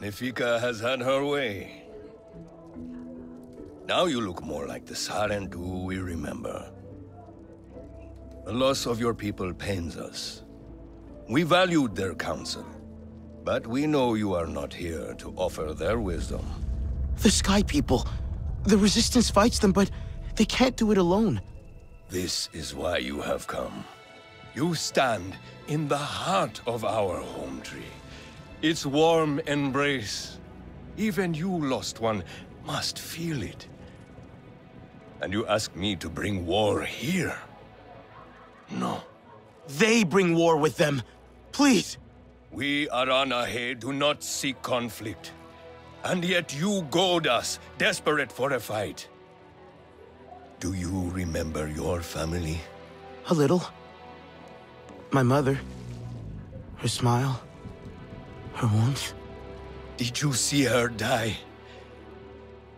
Nefika has had her way. Now you look more like the Sarentu we remember. The loss of your people pains us. We valued their counsel, but we know you are not here to offer their wisdom. The Sky People. The Resistance fights them, but they can't do it alone. This is why you have come. You stand in the heart of our home tree. Its warm embrace. Even you, Lost One, must feel it. And you ask me to bring war here? No. They bring war with them. Please. We Aranahe do not seek conflict. And yet you goad us, desperate for a fight. Do you remember your family? A little. My mother. Her smile. Her warmth. Did you see her die?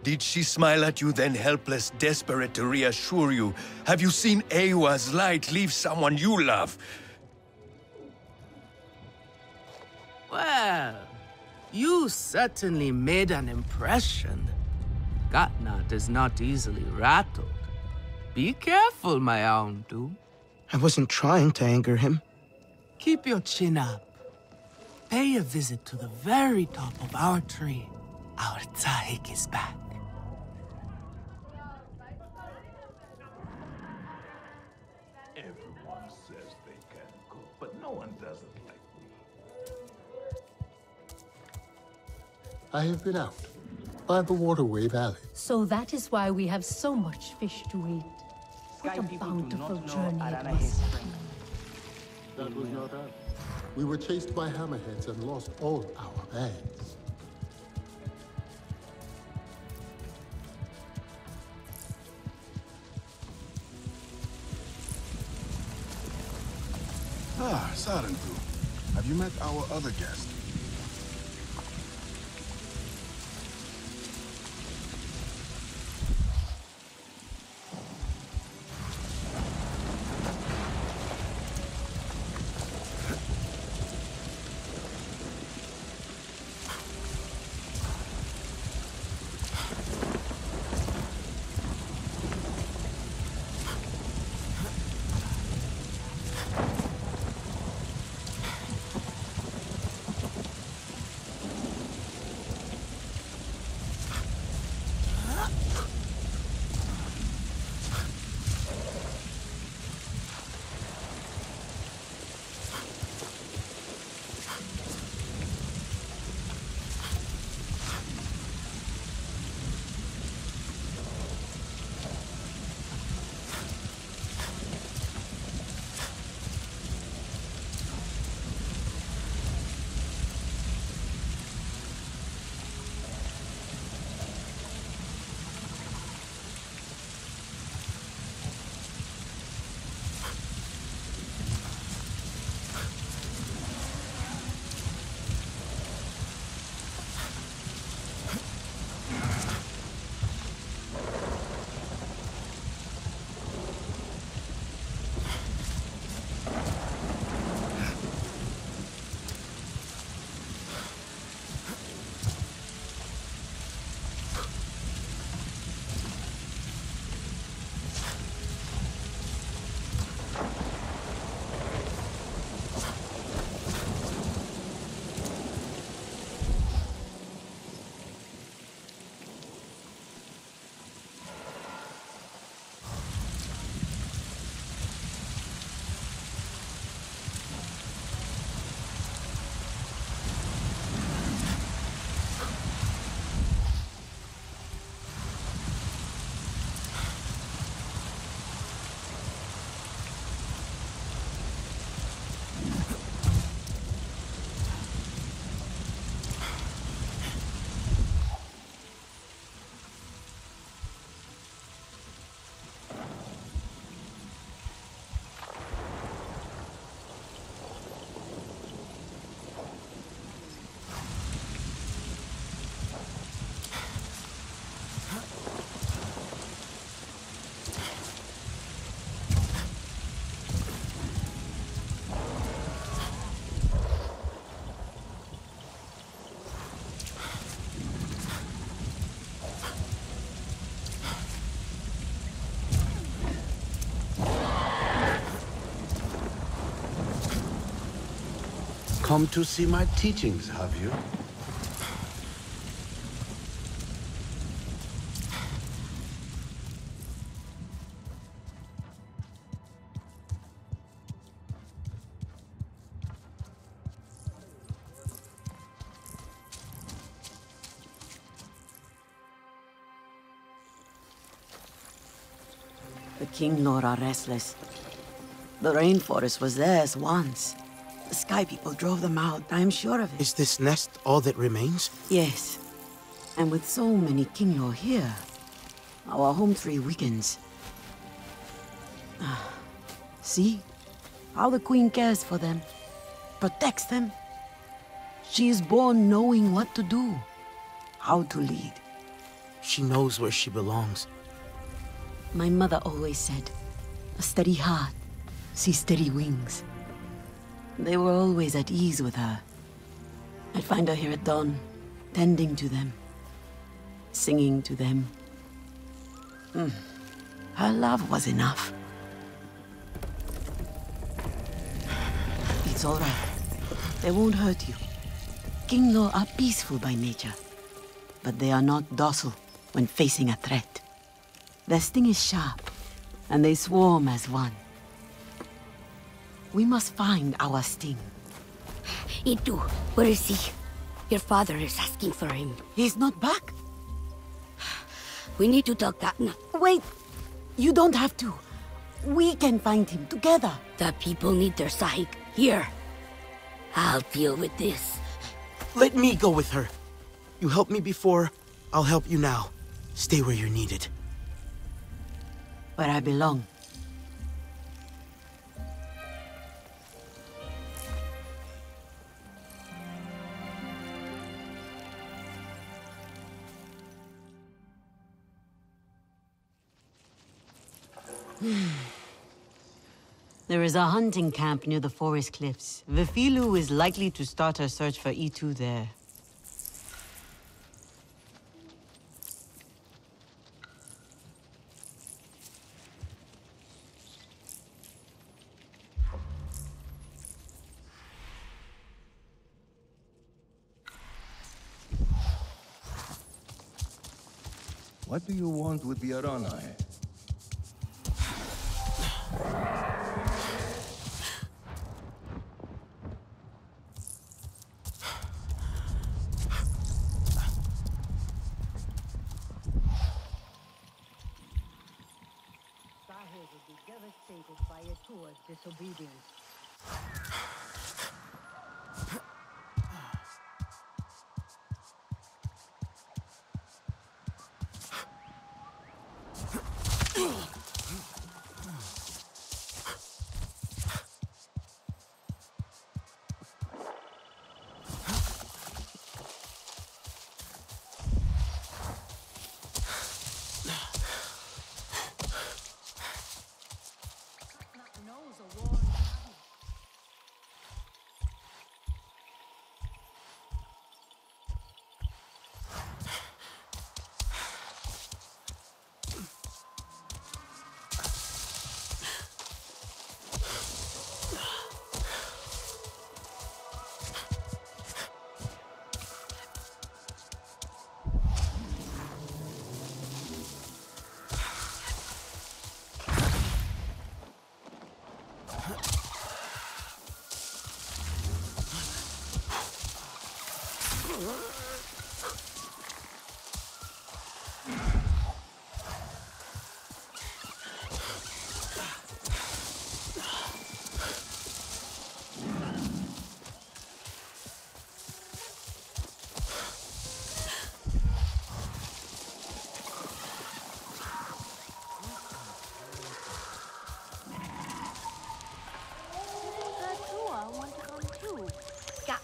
Did she smile at you then helpless, desperate to reassure you? Have you seen Eywa's light leave someone you love? Well, you certainly made an impression. Gatnat is not easily rattled. Be careful, my Aundu. I wasn't trying to anger him. Keep your chin up. Pay a visit to the very top of our tree. Our Tsahik is back. Everyone says they can cook, but no one does it like me. I have been out by the Waterway Valley. So that is why we have so much fish to eat. What a bountiful journey it was. That was not us. We were chased by hammerheads and lost all our bags. Ah, Sarentu. Have you met our other guest? Come to see my teachings, have you? The Kinglor are restless. The rainforest was theirs once. The Sky People drove them out, I am sure of it. Is this nest all that remains? Yes. And with so many Kinglor here, our home tree weakens. Ah, See? How the Queen cares for them. Protects them. She is born knowing what to do. How to lead. She knows where she belongs. My mother always said, a steady heart sees steady wings. They were always at ease with her. I'd find her here at dawn, tending to them, singing to them. Hmm. Her love was enough. It's all right. They won't hurt you. Kinglor are peaceful by nature, but they are not docile when facing a threat. Their sting is sharp, and they swarm as one. We must find our sting. Itu, where is he? Your father is asking for him. He's not back. We need to talk Gatna. Wait! You don't have to. We can find him together. The people need their Tsahik. Here. I'll deal with this. Let me go with her. You helped me before, I'll help you now. Stay where you're needed. Where I belong. There is a hunting camp near the forest cliffs. Vifilu is likely to start her search for Itu there. What do you want with the Aranahe? Eh?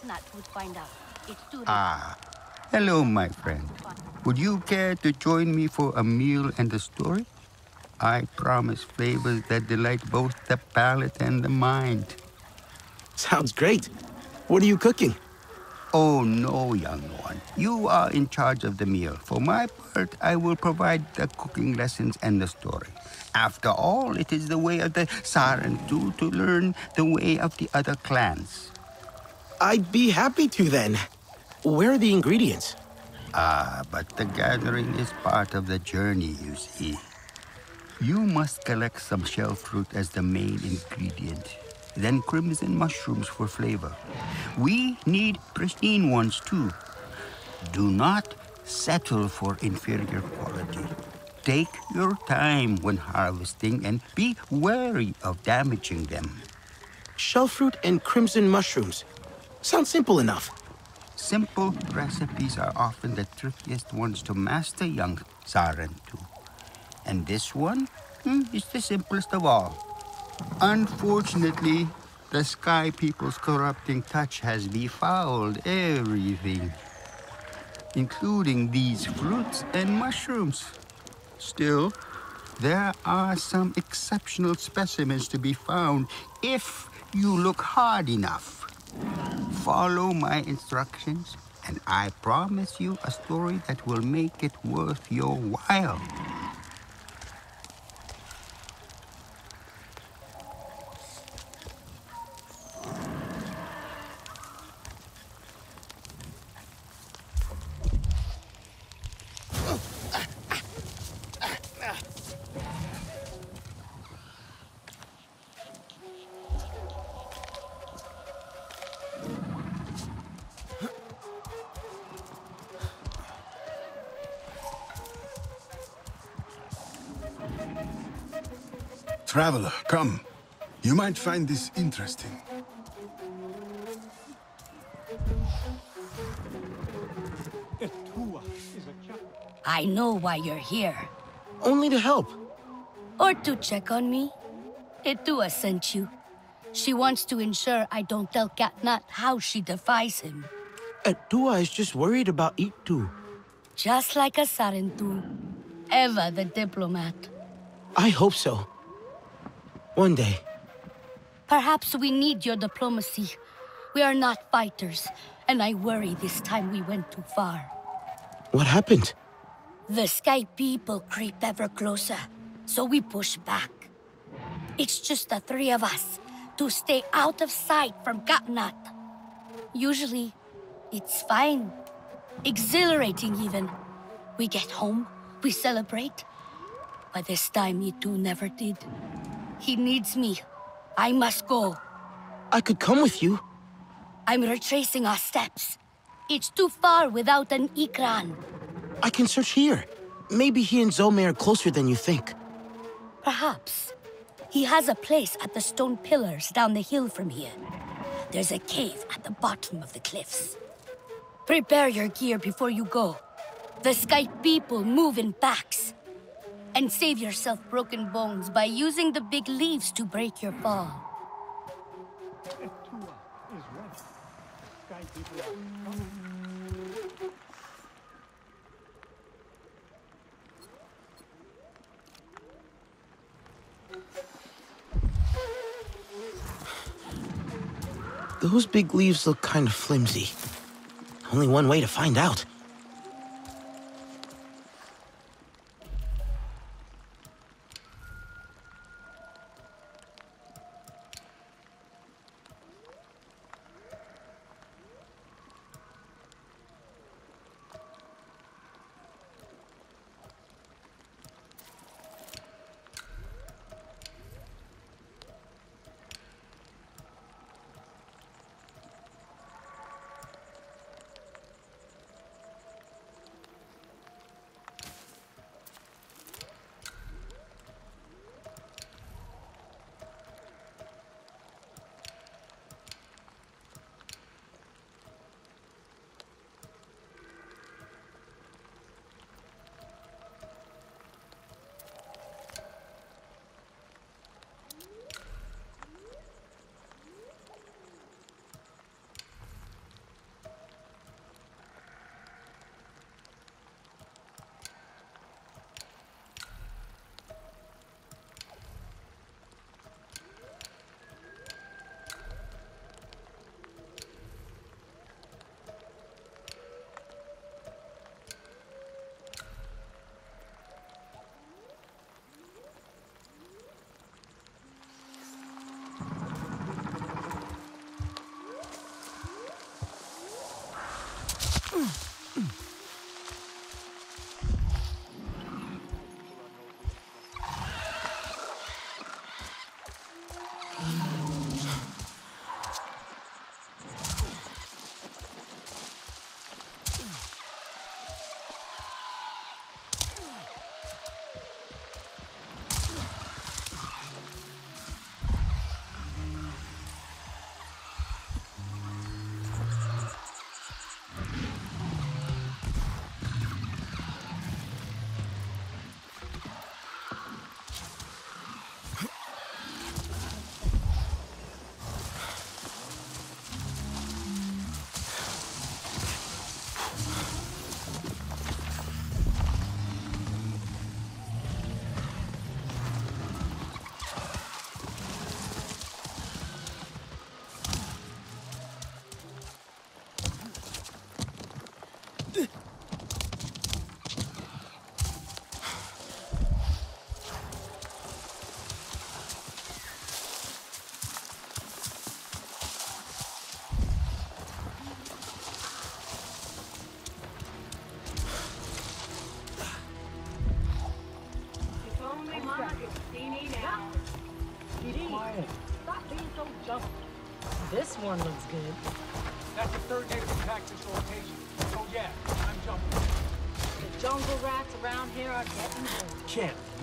Gatnat would find out. It's too Ah, hello, my friend. Would you care to join me for a meal and a story? I promise flavors that delight both the palate and the mind. Sounds great. What are you cooking? Oh, no, young one. You are in charge of the meal. For my part, I will provide the cooking lessons and the story. After all, it is the way of the Sarentu to learn the way of the other clans. I'd be happy to then. Where are the ingredients? Ah, but the gathering is part of the journey, you see. You must collect some shell fruit as the main ingredient, then crimson mushrooms for flavor. We need pristine ones too. Do not settle for inferior quality. Take your time when harvesting and be wary of damaging them. Shell fruit and crimson mushrooms. Sounds simple enough. Simple recipes are often the trickiest ones to master, young Sarentu. And this one hmm, is the simplest of all. Unfortunately, the Sky People's corrupting touch has befouled everything, including these fruits and mushrooms. Still, there are some exceptional specimens to be found if you look hard enough. Follow my instructions, and I promise you a story that will make it worth your while. Might find this interesting. I know why you're here. Only to help. Or to check on me. Etua sent you. She wants to ensure I don't tell Gatnat how she defies him. Etua is just worried about Itu. Just like a Sarentu. Eva the diplomat. I hope so. One day. Perhaps we need your diplomacy. We are not fighters, and I worry this time we went too far. What happened? The Sky people creep ever closer, so we push back. It's just the three of us to stay out of sight from Gatnat. Usually, it's fine. Exhilarating, even. We get home, we celebrate. But this time, you two never did. He needs me. I must go. I could come with you. I'm retracing our steps. It's too far without an Ikran. I can search here. Maybe he and Zome are closer than you think. Perhaps. He has a place at the stone pillars down the hill from here. There's a cave at the bottom of the cliffs. Prepare your gear before you go. The Sky people move in packs. And save yourself broken bones by using the big leaves to break your fall. Those big leaves look kind of flimsy. Only one way to find out.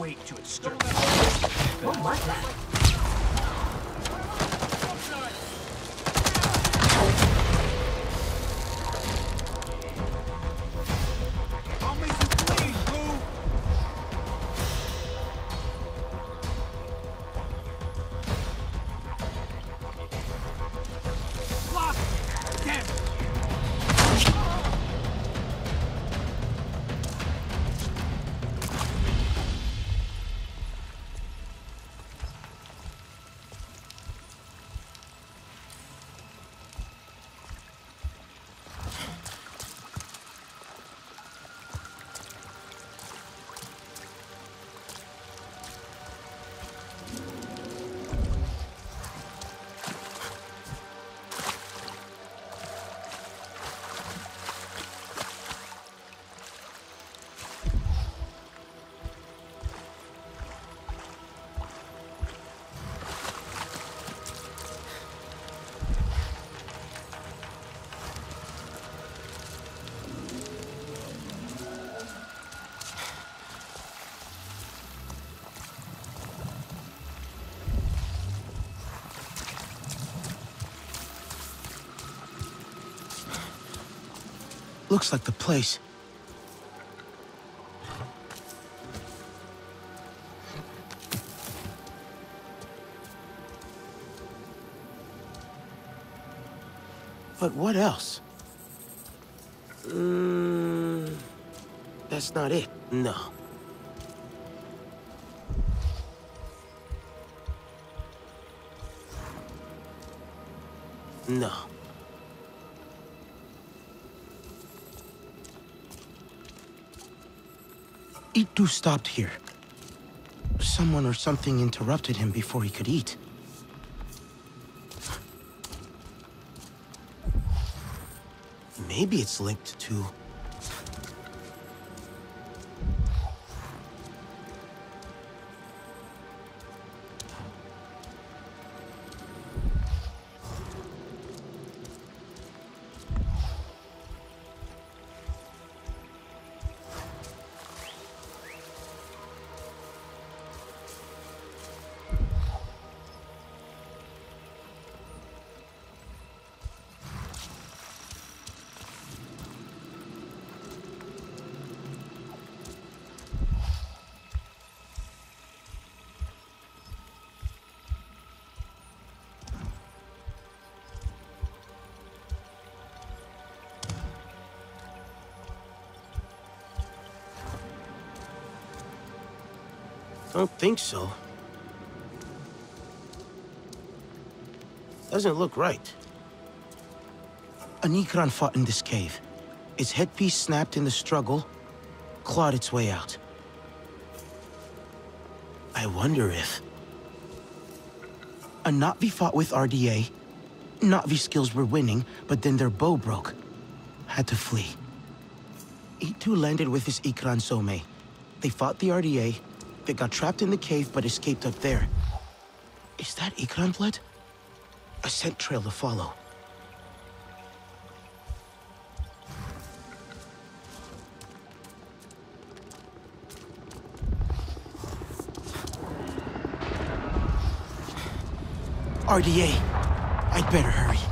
Wait to exterminate. What Looks like the place. But what else? Mm, that's not it. No. Itu stopped here. Someone or something interrupted him before he could eat. Maybe it's linked to... Don't think so. Doesn't look right. Anikran fought in this cave. Its headpiece snapped in the struggle, clawed its way out. I wonder if... A Na'vi fought with RDA. Na'vi skills were winning, but then their bow broke. had to flee. Itu landed with his Ikran Some. They fought the RDA, they got trapped in the cave but escaped up there. Is that Ikran blood? A scent trail to follow. RDA. I'd better hurry.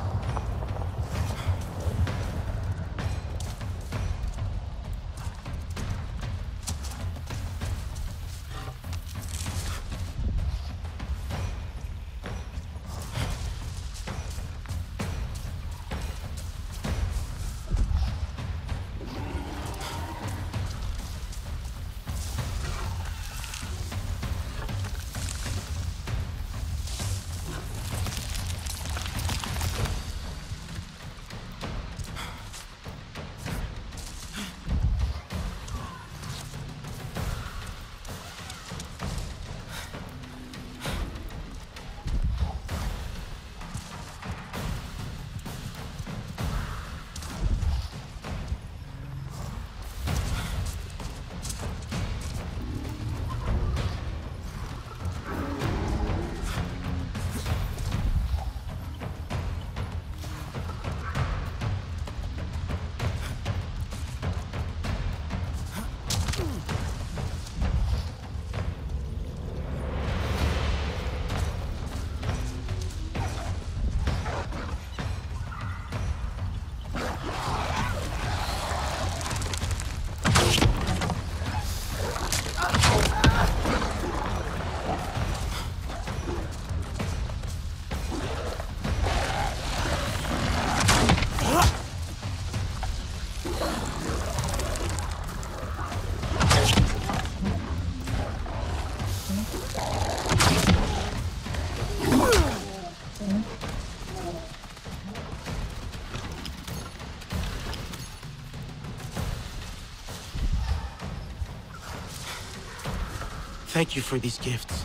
Thank you for these gifts.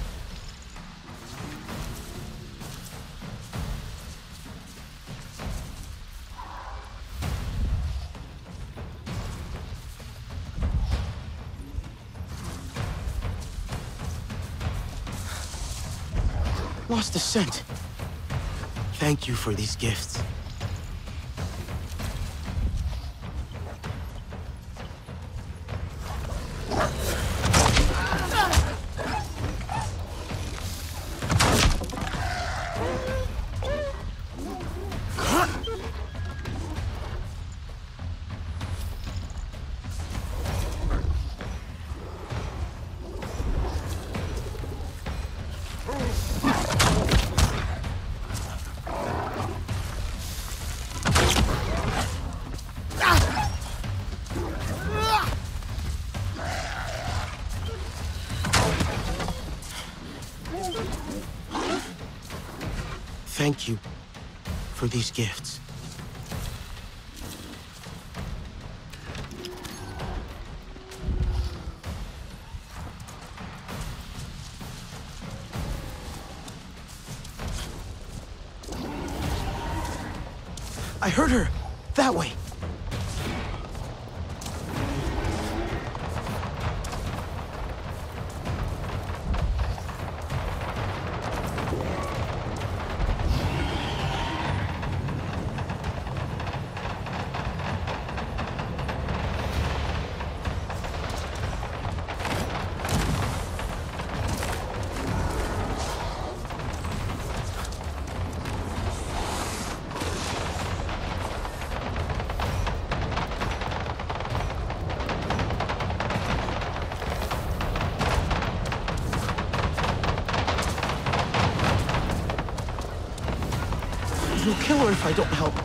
Lost the scent. Thank you for these gifts. These gifts. Kill her if I don't help.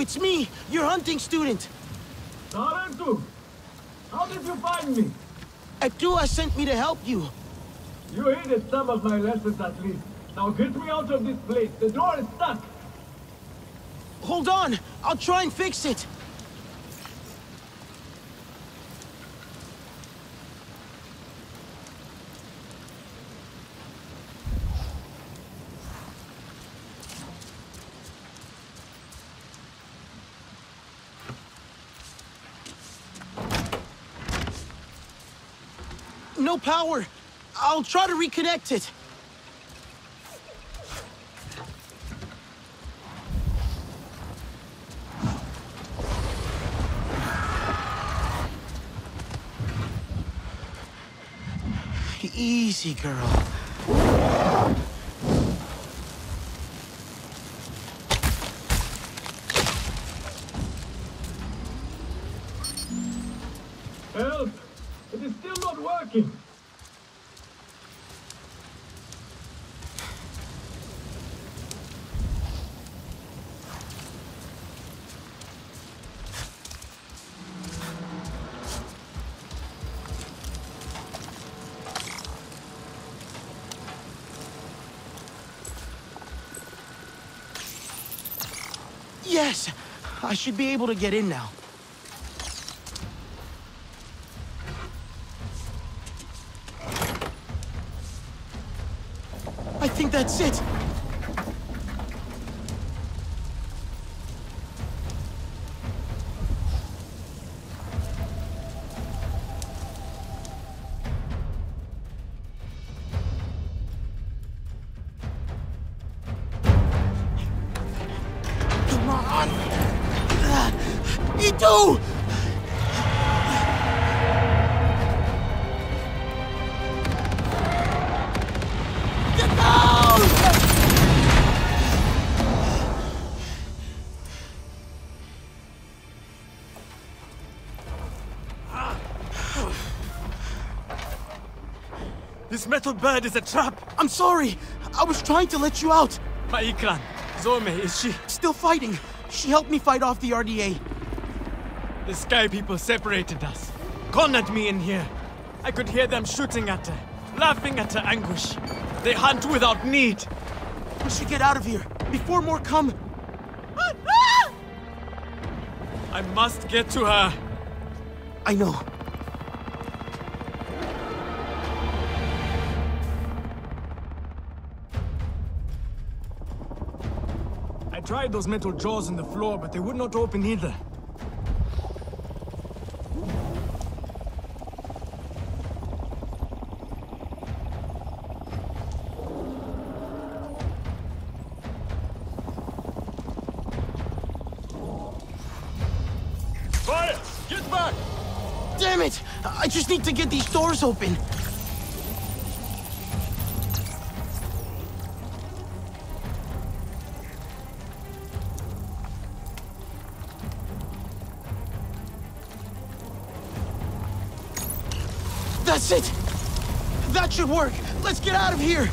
It's me, your hunting student. Sarentu! How did you find me? Etua sent me to help you. You hated some of my lessons at least. Now get me out of this place. The door is stuck. Hold on, I'll try and fix it. Power. I'll try to reconnect it. Easy, girl. Yes! I should be able to get in now. I think that's it. Metal bird is a trap. I'm sorry. I was trying to let you out. My Ikran, Zome, is she? Still fighting. She helped me fight off the RDA. The Sky People separated us. Cornered me in here. I could hear them shooting at her, laughing at her anguish. They hunt without need. We should get out of here before more come. I must get to her. I know. I tried those metal jaws in the floor, but they would not open either. Fire! Get back! Damn it! I just need to get these doors open. Should work! Let's get out of here!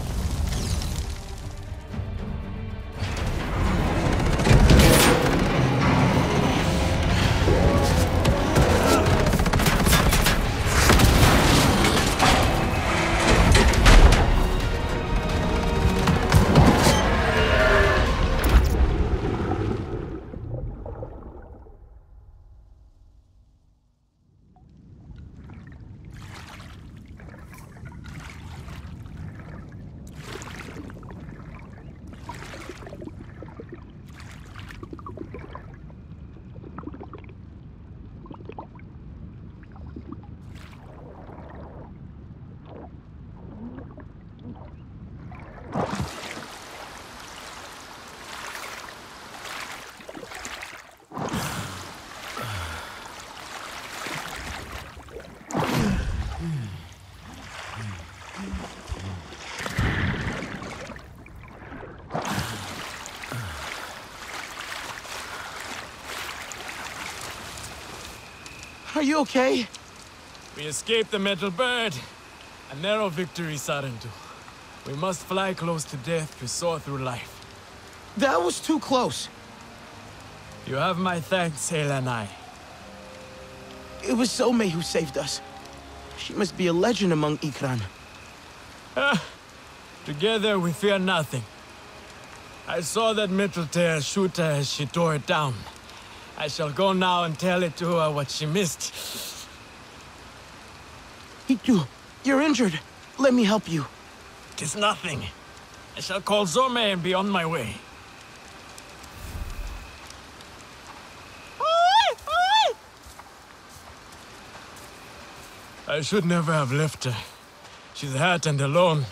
You okay? We escaped the metal bird. A narrow victory, Sarentu. We must fly close to death to soar through life. That was too close. You have my thanks, Helenai. It was Zome who saved us. She must be a legend among Ikran. Ah, together we fear nothing. I saw that metal tear shoot her as she tore it down. I shall go now and tell it to her what she missed. Itu, you're injured. Let me help you. Tis nothing. I shall call Zome and be on my way. I should never have left her. She's hurt and alone.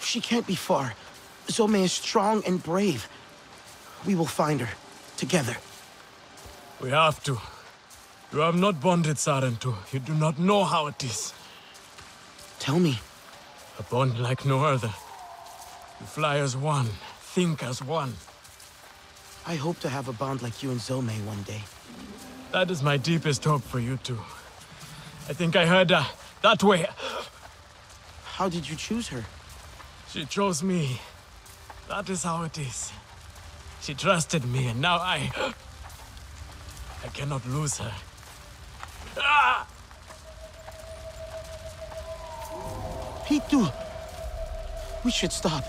She can't be far. Zome is strong and brave. We will find her. Together. We have to. You have not bonded, Sarentu. You do not know how it is. Tell me. A bond like no other. You fly as one, think as one. I hope to have a bond like you and Zome one day. That is my deepest hope for you two. I think I heard her. That way. How did you choose her? She chose me. That is how it is. She trusted me, and now I... I cannot lose her. Ah! Itu! We should stop.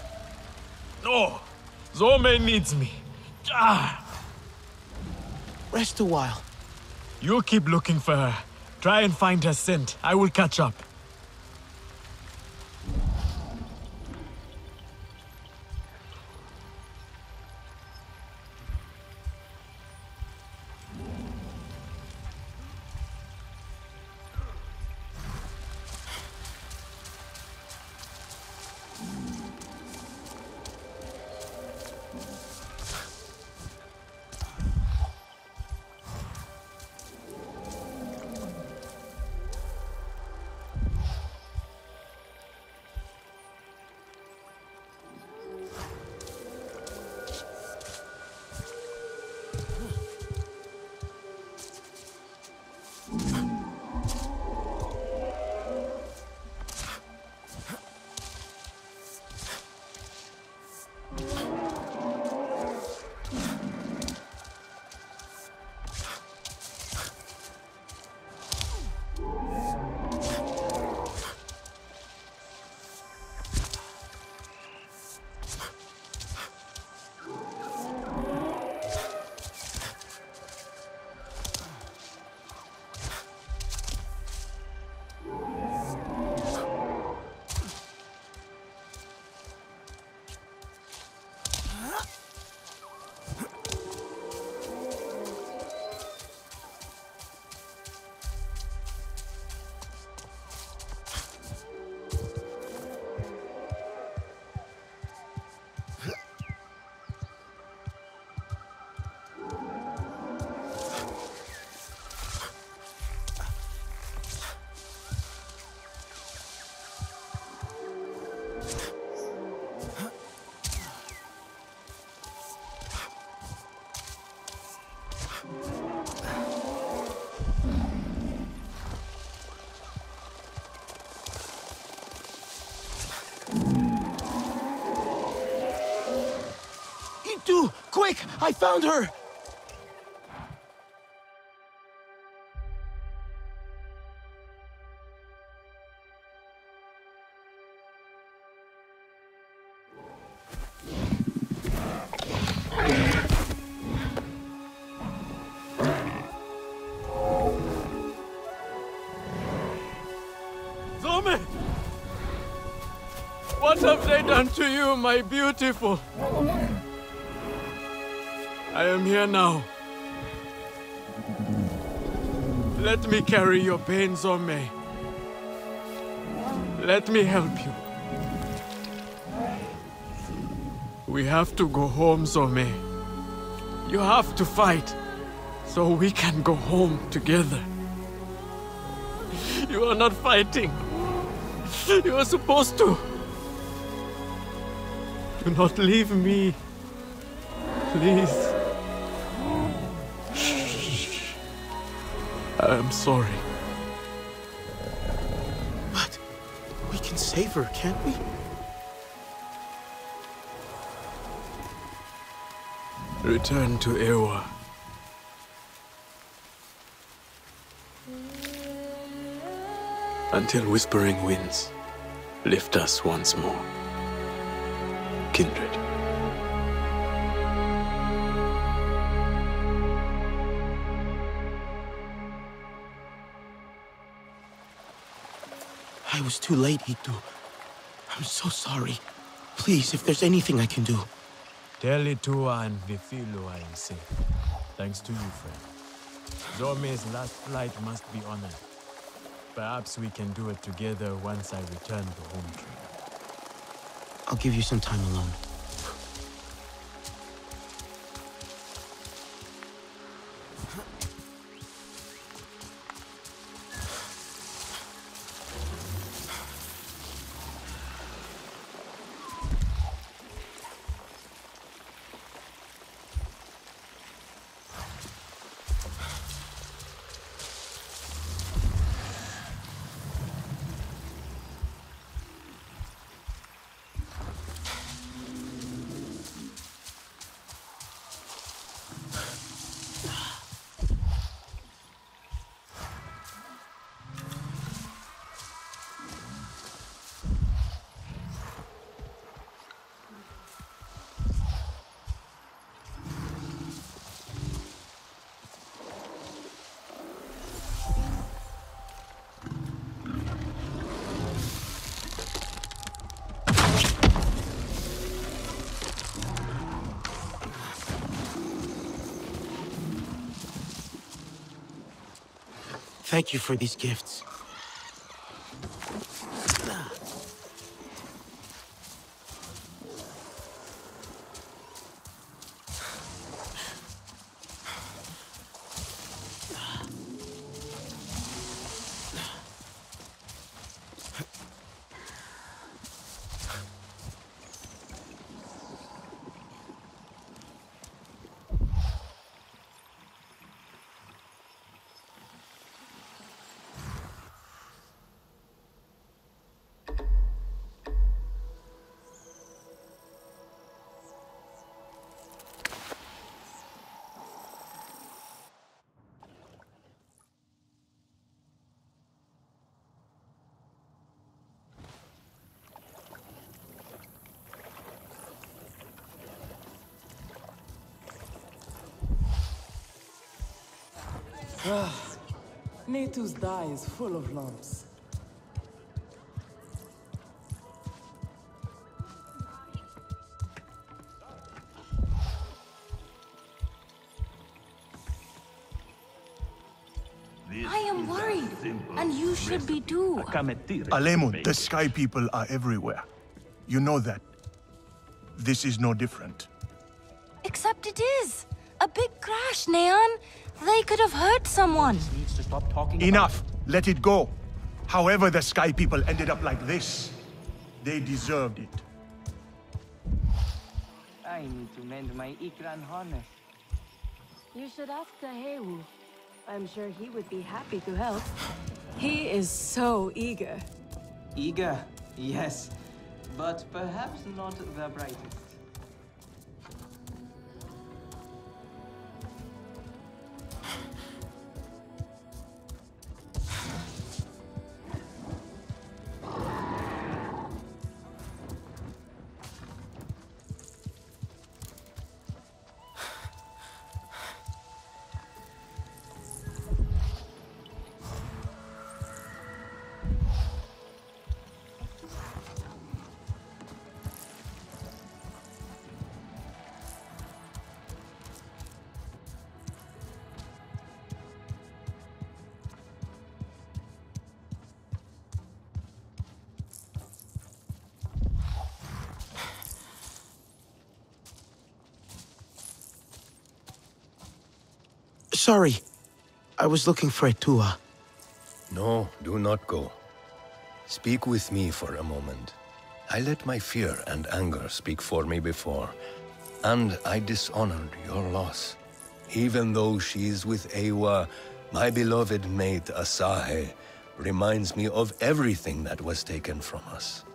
No! Zome needs me. Ah! Rest a while. You keep looking for her. Try and find her scent. I will catch up. I found her! What have they done to you, my beautiful? I am here now. Let me carry your pain, Zome. Let me help you. We have to go home, Zome. You have to fight, so we can go home together. You are not fighting. You are supposed to. Do not leave me. Please. Am sorry. But we can save her, can't we? Return to Eywa. Until Whispering Winds lift us once more. Kindred. Was too late, Itu. I'm so sorry. Please, if there's anything I can do. Telitua and Vifilu are safe. Thanks to you, friend. Zome's last flight must be honored. Perhaps we can do it together once I return to home tree. I'll give you some time alone. Thank you for these gifts. Natu's die is full of lumps. I am worried, and you should be too. Alemun, the Sky People are everywhere. You know that. This is no different. Except it is. A big crash, Neon. They could have hurt someone. Enough! Let it go. However the Sky People ended up like this, they deserved it. I need to mend my Ikran harness. You should ask Dahewu. I'm sure he would be happy to help. He is so eager. Eager, yes, but perhaps not the brightest. Sorry. I was looking for Etua. No, do not go. Speak with me for a moment. I let my fear and anger speak for me before, and I dishonored your loss. Even though she is with Eywa, my beloved mate Asahe reminds me of everything that was taken from us.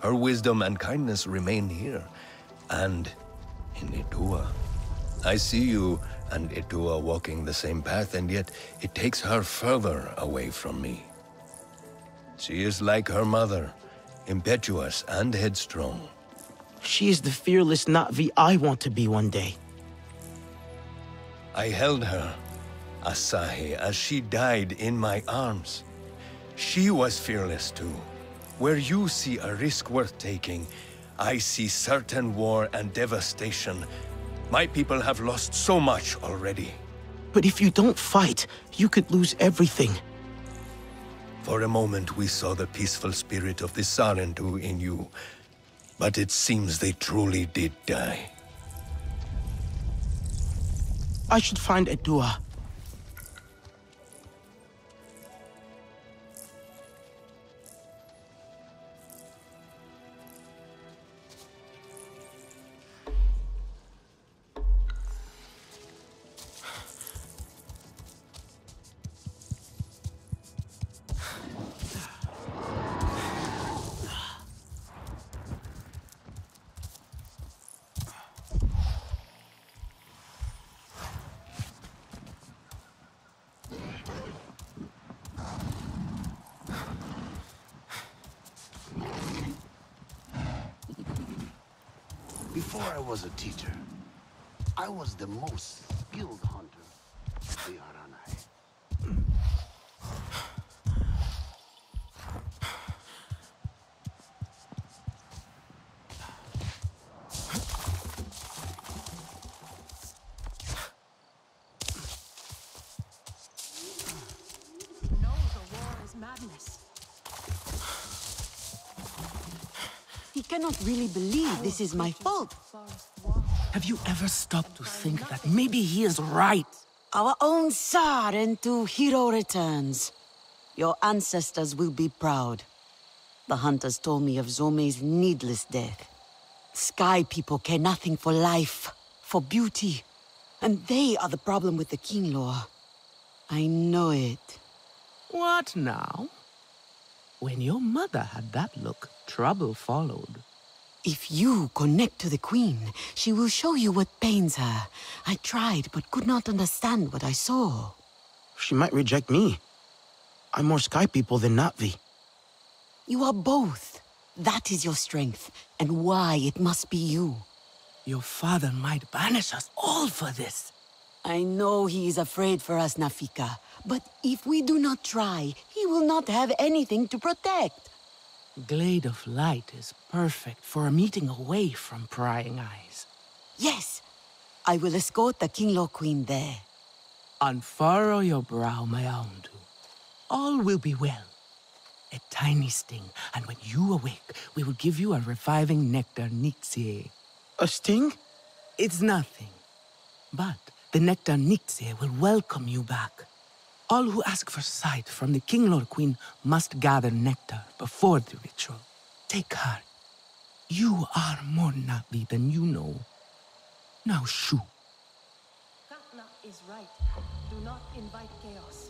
Her wisdom and kindness remain here, and in Etua. I see you and Etua walking the same path, and yet it takes her further away from me. She is like her mother, impetuous and headstrong. She is the fearless Na'vi I want to be one day. I held her, Asahi, as she died in my arms. She was fearless too. Where you see a risk worth taking, I see certain war and devastation. My people have lost so much already. But if you don't fight, you could lose everything. For a moment we saw the peaceful spirit of the Sarentu in you, but it seems they truly did die. I should find Etua. Cannot really believe this is my fault. Have you ever stopped to think that maybe he is right? Our own Sarentu hero returns. Your ancestors will be proud. The hunters told me of Zome's needless death. Sky people care nothing for life, for beauty. And they are the problem with the Kinglor. I know it. What now? When your mother had that look, trouble followed. If you connect to the Queen, she will show you what pains her. I tried, but could not understand what I saw. She might reject me. I'm more Sky people than Na'vi. You are both. That is your strength, and why it must be you. Your father might banish us all for this. I know he is afraid for us, Nafika. But if we do not try, he will not have anything to protect. Glade of Light is perfect for a meeting away from prying eyes. Yes, I will escort the Kinglor Queen there. Unfurrow your brow, my Aundu. All will be well. A tiny sting, and when you awake, we will give you a reviving nectar Nixie. A sting? It's nothing. But the nectar Nixie will welcome you back. All who ask for sight from the Kinglor Queen must gather nectar before the ritual. Take heart. You are more Navi than you know. Now shoo. Katna is right. Do not invite chaos.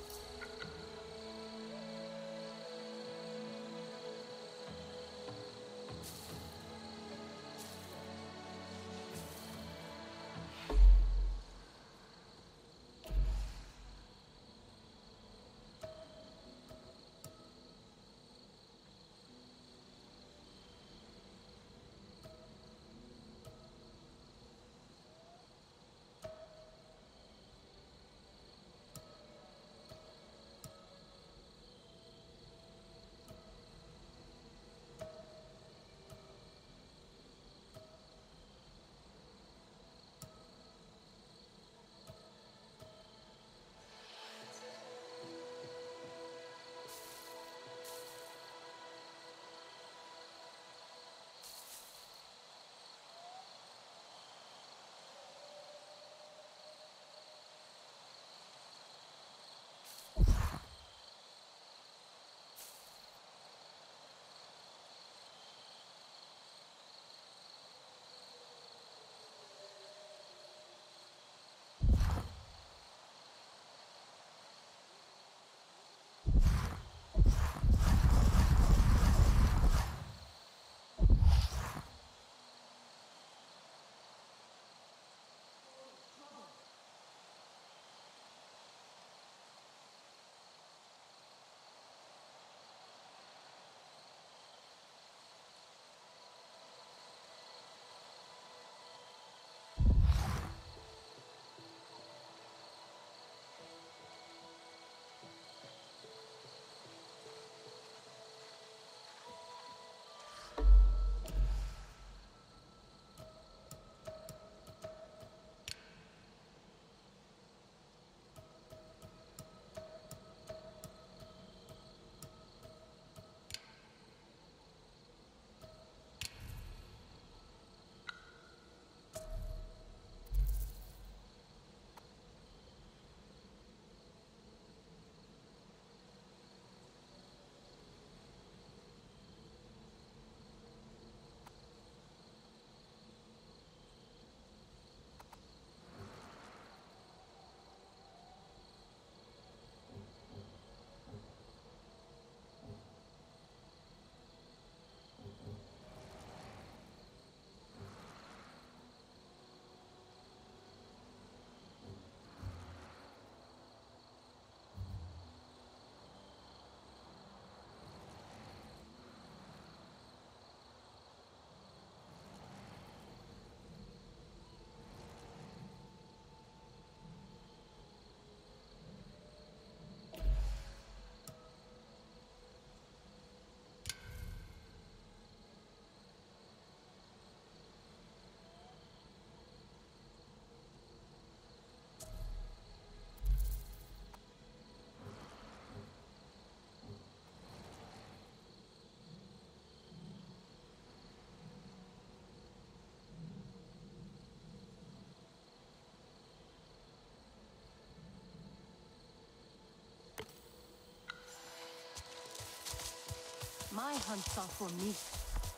My hunts are for meat,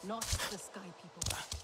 not the Sky People.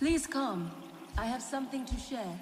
Please come. I have something to share.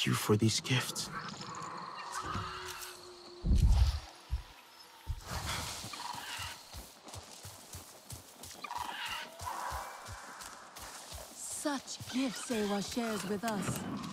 Thank you for these gifts. Such gifts Eywa shares with us.